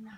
No.